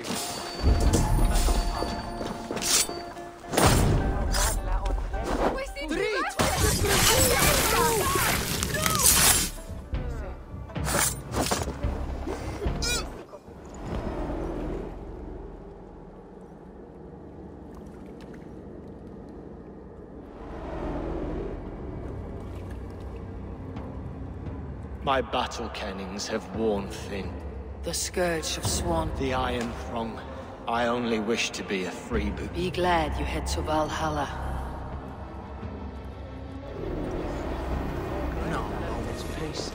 Precise. My battle kennings have worn thin. The Scourge of Swan. The Iron Throng. I only wish to be a freeboot. Be glad you head to Valhalla. No moment's peace.